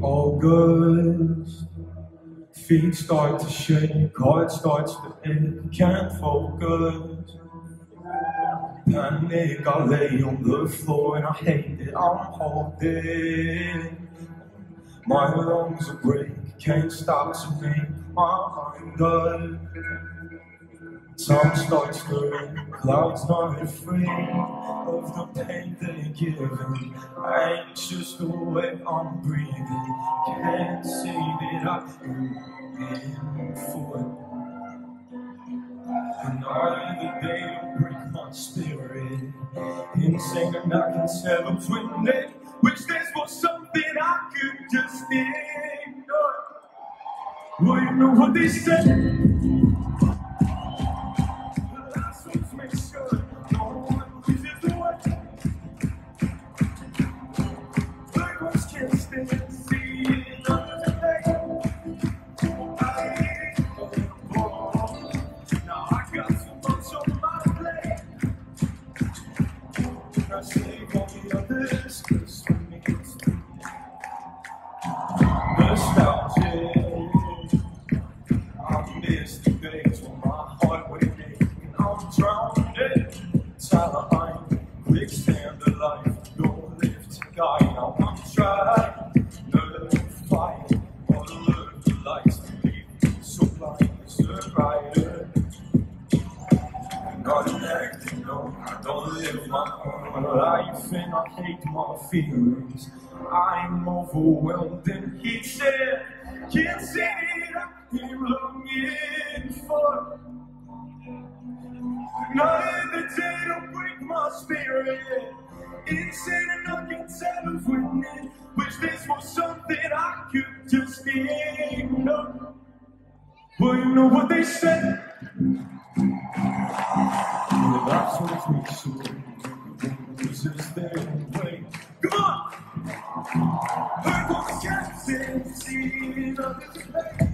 focus. Feet start to shake, heart starts to ache, can't focus. Panic, I lay on the floor and I hate it, I'm holding. My lungs are break, can't stop to make my mind up. Starts to rain, clouds not afraid of the pain they're giving. Anxious the way I'm breathing, can't say that I am in for it. And either they don't break my spirit, insane and I can tell between it. Which this was something I could just ignore. Well, you know what they say. The days when my heart ache and I'm drowning. Tyler, I'm quicksand of life. Don't live to die. Now I'm trying. So. I don't live my life and I hate my feelings. I'm overwhelmed and he said, Can't that I'm longing for. Not the day to break my spirit. Insane and I can tell of winning. Wish this was something I could just ignore. Well, you know what they say. Well, that's what makes sure loses their way. Come on! Heard what Captain seen on his